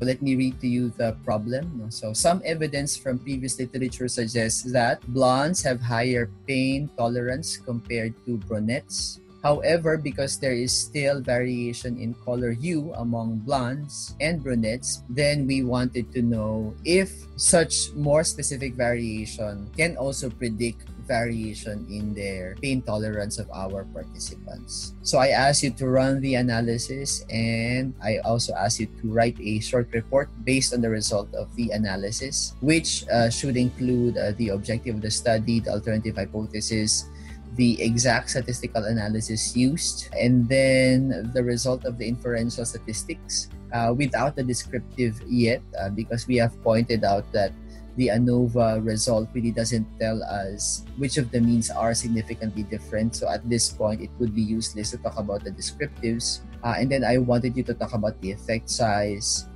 Let me read to you the problem. So, some evidence from previous literature suggests that blondes have higher pain tolerance compared to brunettes. However, because there is still variation in color hue among blondes and brunettes, then we wanted to know if such more specific variation can also predict variation in their pain tolerance of our participants. So I asked you to run the analysis and I also asked you to write a short report based on the result of the analysis, which uh, should include uh, the objective of the study, the alternative hypothesis, the exact statistical analysis used, and then the result of the inferential statistics uh, without the descriptive yet, uh, because we have pointed out that the ANOVA result really doesn't tell us which of the means are significantly different. So at this point, it would be useless to talk about the descriptives. Uh, and then I wanted you to talk about the effect size,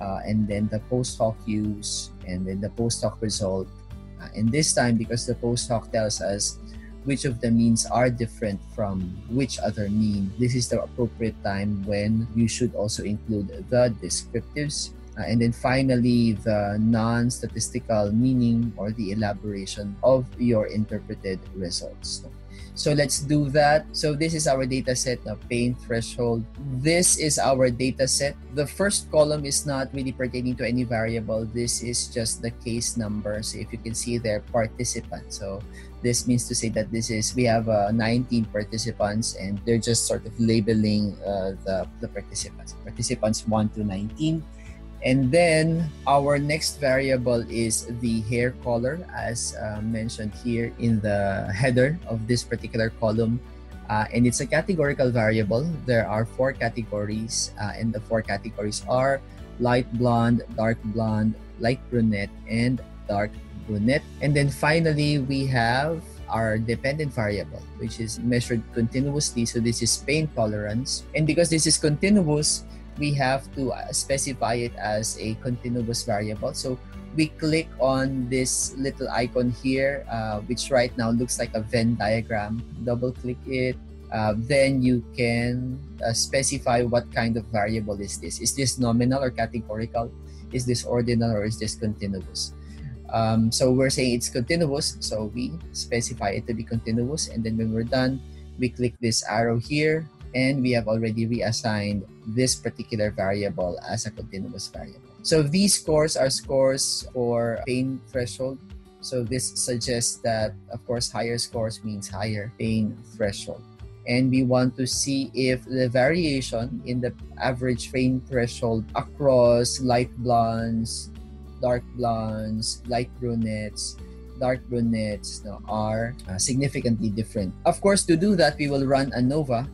uh, and then the post hoc use, and then the post hoc result. Uh, and this time, because the post hoc tells us which of the means are different from which other mean, this is the appropriate time when you should also include the descriptives uh, and then finally, the non statistical meaning or the elaboration of your interpreted results. So let's do that. So this is our data set of pain threshold. This is our data set. The first column is not really pertaining to any variable. This is just the case number. So if you can see there, participants. So this means to say that this is, we have uh, 19 participants and they're just sort of labeling uh, the, the participants. Participants 1 to 19 and then our next variable is the hair color as uh, mentioned here in the header of this particular column. Uh, and it's a categorical variable. There are four categories uh, and the four categories are light blonde, dark blonde, light brunette, and dark brunette. And then finally, we have our dependent variable, which is measured continuously. So this is pain tolerance. And because this is continuous, we have to uh, specify it as a continuous variable. So we click on this little icon here, uh, which right now looks like a Venn diagram. Double click it. Uh, then you can uh, specify what kind of variable is this. Is this nominal or categorical? Is this ordinal or is this continuous? Um, so we're saying it's continuous, so we specify it to be continuous. And then when we're done, we click this arrow here and we have already reassigned this particular variable as a continuous variable. So these scores are scores for pain threshold. So this suggests that, of course, higher scores means higher pain threshold. And we want to see if the variation in the average pain threshold across light blondes, dark blondes, light brunettes, dark brunettes are uh, significantly different. Of course, to do that, we will run ANOVA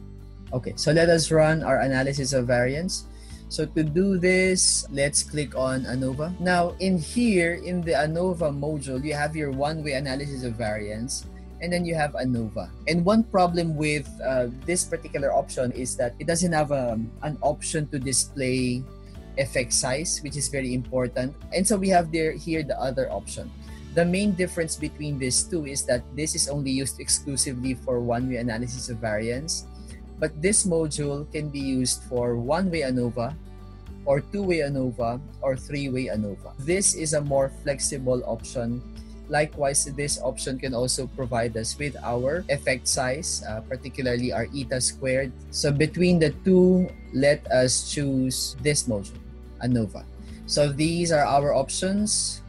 Okay, so let us run our analysis of variance. So to do this, let's click on ANOVA. Now in here, in the ANOVA module, you have your one-way analysis of variance and then you have ANOVA. And one problem with uh, this particular option is that it doesn't have um, an option to display effect size, which is very important. And so we have there here the other option. The main difference between these two is that this is only used exclusively for one-way analysis of variance but this module can be used for one-way ANOVA or two-way ANOVA or three-way ANOVA. This is a more flexible option. Likewise, this option can also provide us with our effect size, uh, particularly our eta squared. So between the two, let us choose this module, ANOVA. So these are our options.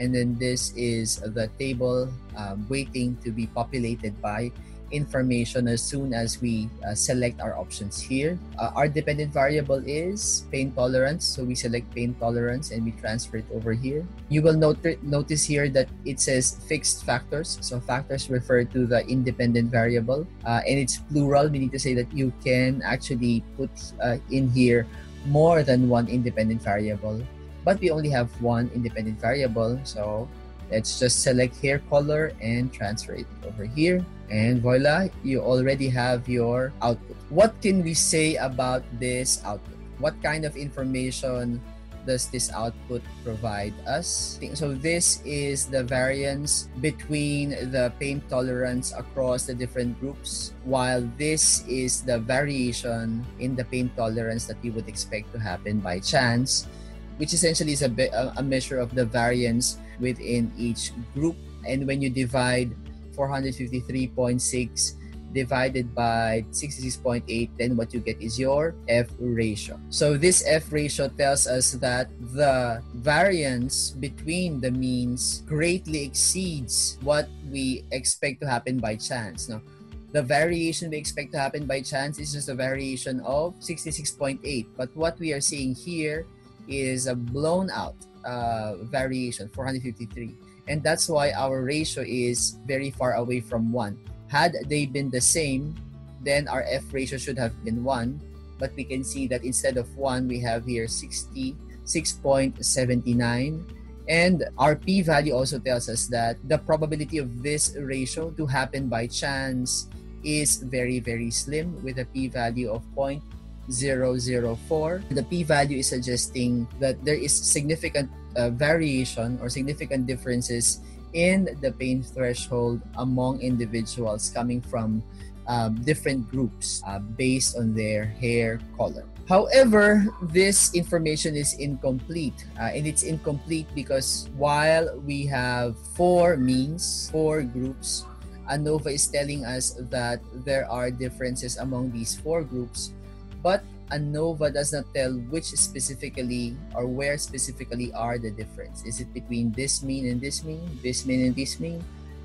And then this is the table um, waiting to be populated by information as soon as we uh, select our options here. Uh, our dependent variable is pain tolerance. So we select pain tolerance and we transfer it over here. You will note notice here that it says fixed factors. So factors refer to the independent variable uh, and it's plural. We need to say that you can actually put uh, in here more than one independent variable but we only have one independent variable so let's just select hair color and transfer it over here and voila, you already have your output. What can we say about this output? What kind of information does this output provide us? So this is the variance between the pain tolerance across the different groups, while this is the variation in the pain tolerance that we would expect to happen by chance which essentially is a, a measure of the variance within each group. And when you divide 453.6 divided by 66.8, then what you get is your F ratio. So this F ratio tells us that the variance between the means greatly exceeds what we expect to happen by chance. Now, the variation we expect to happen by chance is just a variation of 66.8. But what we are seeing here is a blown out uh, variation, 453. And that's why our ratio is very far away from 1. Had they been the same, then our F ratio should have been 1. But we can see that instead of 1, we have here 66.79. And our p-value also tells us that the probability of this ratio to happen by chance is very, very slim with a p-value of 0.004. The p-value is suggesting that there is significant uh, variation or significant differences in the pain threshold among individuals coming from um, different groups uh, based on their hair color. However, this information is incomplete, uh, and it's incomplete because while we have four means, four groups, ANOVA is telling us that there are differences among these four groups, but ANOVA does not tell which specifically or where specifically are the difference. Is it between this mean and this mean, this mean and this mean,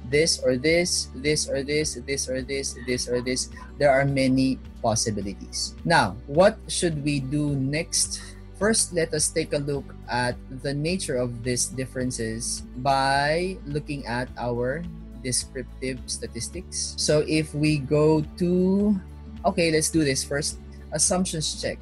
this or this, this or this, this or this, this or this? There are many possibilities. Now, what should we do next? First, let us take a look at the nature of these differences by looking at our descriptive statistics. So if we go to, okay, let's do this first assumptions check.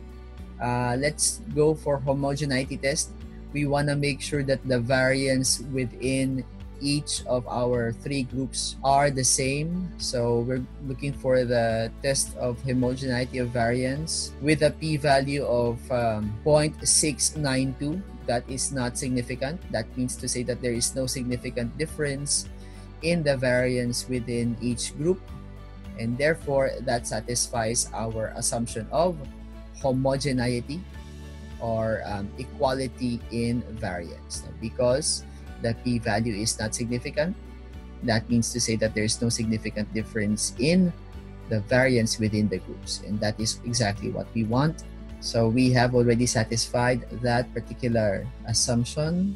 Uh, let's go for homogeneity test. We want to make sure that the variance within each of our three groups are the same. So we're looking for the test of homogeneity of variance with a p-value of um, 0.692. That is not significant. That means to say that there is no significant difference in the variance within each group and therefore that satisfies our assumption of homogeneity or um, equality in variance. Because the p-value is not significant that means to say that there is no significant difference in the variance within the groups. And that is exactly what we want. So we have already satisfied that particular assumption.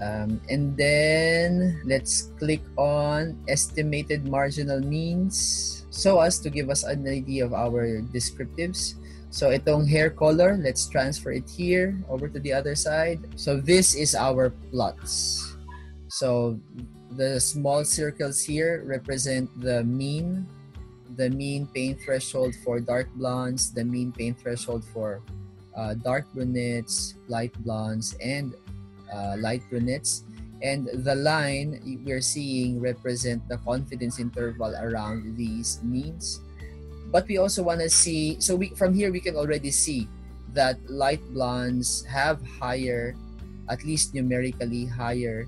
Um, and then let's click on estimated marginal means so as to give us an idea of our descriptives. So itong hair color, let's transfer it here over to the other side. So this is our plots. So the small circles here represent the mean, the mean pain threshold for dark blondes, the mean pain threshold for uh, dark brunettes, light blondes, and uh, light brunettes and the line we're seeing represent the confidence interval around these means. But we also want to see so we from here we can already see that light blondes have higher at least numerically higher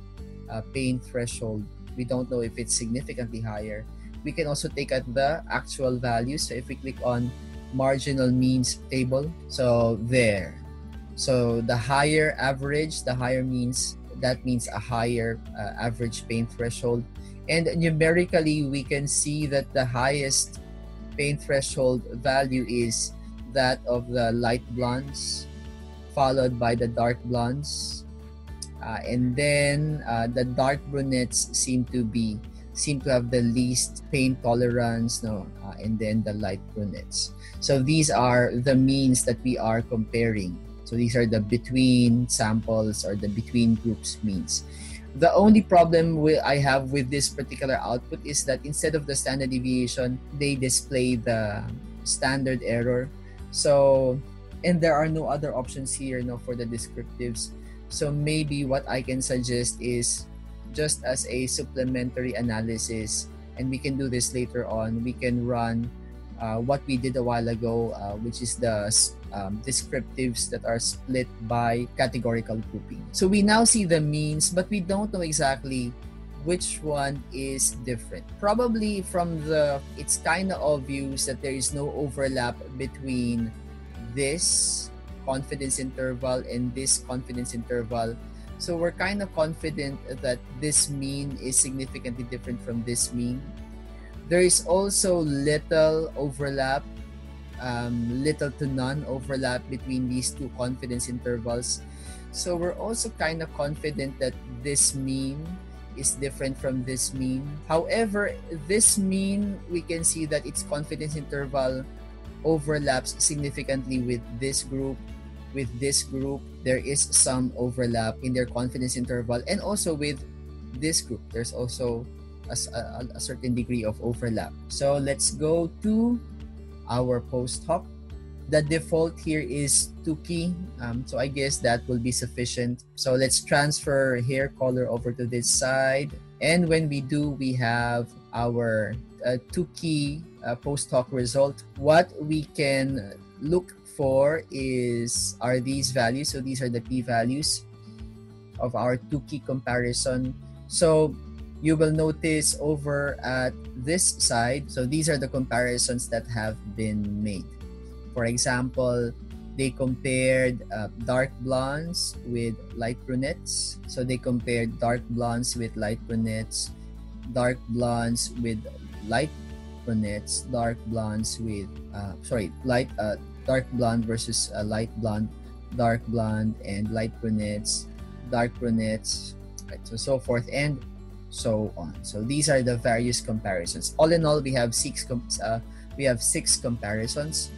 uh, pain threshold. We don't know if it's significantly higher. We can also take at the actual values so if we click on marginal means table so there. So the higher average the higher means that means a higher uh, average pain threshold. And numerically, we can see that the highest pain threshold value is that of the light blondes, followed by the dark blondes. Uh, and then uh, the dark brunettes seem to be seem to have the least pain tolerance no uh, and then the light brunettes so these are the means that we are comparing so these are the between samples or the between groups means. The only problem I have with this particular output is that instead of the standard deviation, they display the standard error. So, and there are no other options here no, for the descriptives. So maybe what I can suggest is just as a supplementary analysis, and we can do this later on, we can run uh, what we did a while ago, uh, which is the um, descriptives that are split by categorical grouping. So we now see the means, but we don't know exactly which one is different. Probably from the, it's kind of obvious that there is no overlap between this confidence interval and this confidence interval. So we're kind of confident that this mean is significantly different from this mean. There is also little overlap, um, little to none overlap between these two confidence intervals. So we're also kind of confident that this mean is different from this mean. However, this mean, we can see that its confidence interval overlaps significantly with this group. With this group, there is some overlap in their confidence interval, and also with this group, there's also a, a, a certain degree of overlap. So let's go to our post hoc the default here is Tukey. Um, so I guess that will be sufficient. So let's transfer hair color over to this side. And when we do, we have our uh, Tukey uh, post hoc result. What we can look for is are these values. So these are the p-values of our Tukey comparison. So you will notice over at this side, so these are the comparisons that have been made. For example, they compared uh, dark blondes with light brunettes. So they compared dark blondes with light brunettes, dark blondes with light brunettes, dark blondes with uh, sorry, light uh, dark blonde versus light blonde, dark blonde and light brunettes, dark brunettes, right? So so forth and so on. So these are the various comparisons. All in all, we have six com- uh, we have six comparisons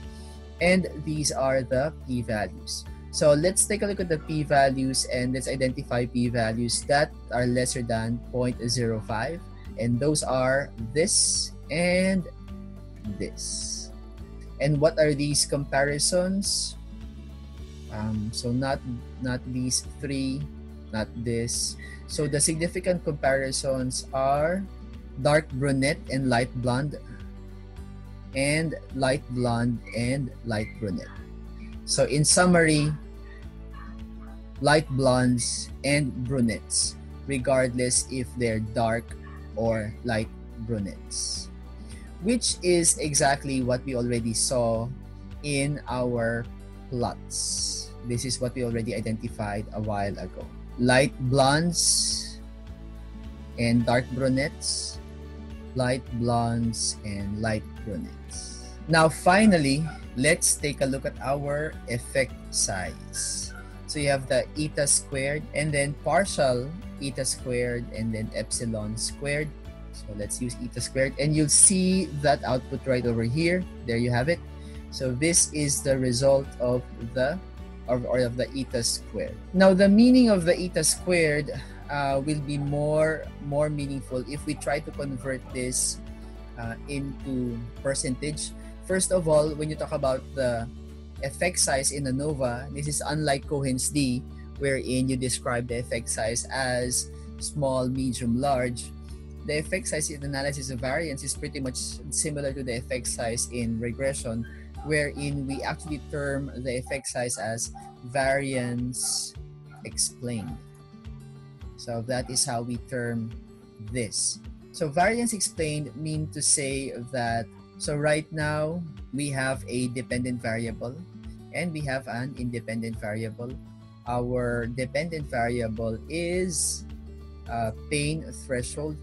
and these are the p-values. So let's take a look at the p-values and let's identify p-values that are lesser than 0.05 and those are this and this. And what are these comparisons? Um, so not not these three, not this. So the significant comparisons are dark brunette and light blonde and light blonde and light brunette. So in summary, light blondes and brunettes, regardless if they're dark or light brunettes, which is exactly what we already saw in our plots. This is what we already identified a while ago. Light blondes and dark brunettes, light blondes and light brunettes. Now, finally, let's take a look at our effect size. So you have the eta squared and then partial eta squared and then epsilon squared. So let's use eta squared and you'll see that output right over here. There you have it. So this is the result of the or, or of the eta squared. Now the meaning of the eta squared uh, will be more more meaningful if we try to convert this uh, into percentage. First of all, when you talk about the effect size in ANOVA, this is unlike Cohen's d, wherein you describe the effect size as small, medium, large. The effect size in analysis of variance is pretty much similar to the effect size in regression, wherein we actually term the effect size as variance explained. So that is how we term this. So variance explained mean to say that so right now we have a dependent variable and we have an independent variable. Our dependent variable is uh, pain threshold.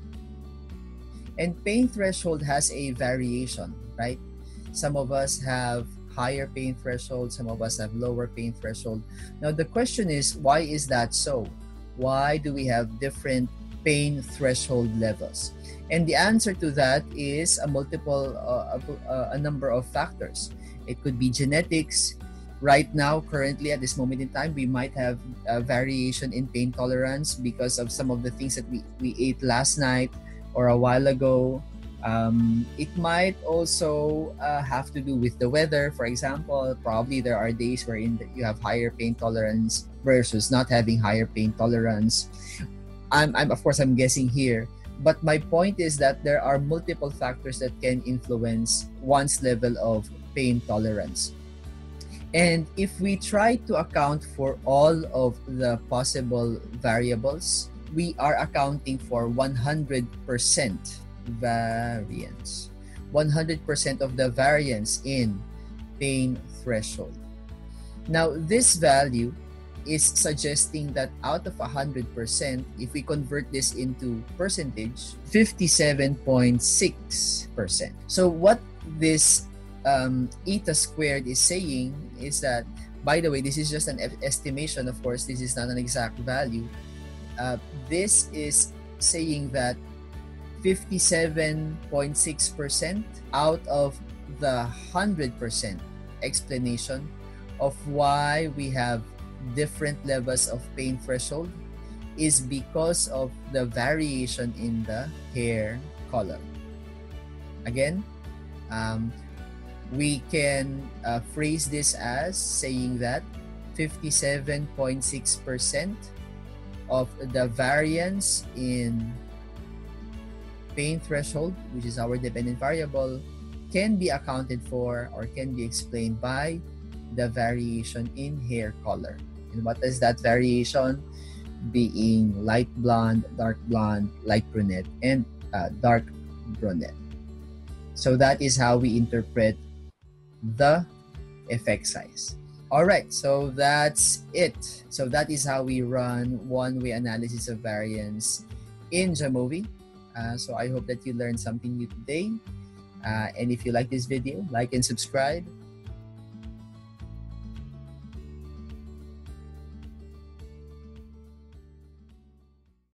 And pain threshold has a variation, right? Some of us have higher pain threshold, some of us have lower pain threshold. Now the question is why is that so? Why do we have different pain threshold levels? And the answer to that is a multiple, uh, a, a number of factors. It could be genetics. Right now, currently at this moment in time, we might have a variation in pain tolerance because of some of the things that we, we ate last night or a while ago. Um, it might also uh, have to do with the weather. For example, probably there are days wherein you have higher pain tolerance versus not having higher pain tolerance. I'm, I'm of course I'm guessing here, but my point is that there are multiple factors that can influence one's level of pain tolerance. And if we try to account for all of the possible variables, we are accounting for 100% variance. 100% of the variance in pain threshold. Now, this value is suggesting that out of 100%, if we convert this into percentage, 57.6%. So what this um, eta squared is saying is that, by the way, this is just an estimation, of course, this is not an exact value. Uh, this is saying that 57.6% out of the 100% explanation of why we have different levels of pain threshold is because of the variation in the hair color. Again, um, we can uh, phrase this as saying that 57.6% of the variance in pain threshold, which is our dependent variable, can be accounted for or can be explained by the variation in hair color. And what is that variation? Being light blonde, dark blonde, light brunette, and uh, dark brunette. So that is how we interpret the effect size. All right, so that's it. So that is how we run one-way analysis of variance in Jamovi. Uh, so I hope that you learned something new today. Uh, and if you like this video, like and subscribe